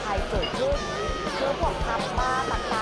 ภัยเกิดขึ้นคือพวกทับ้าต่าง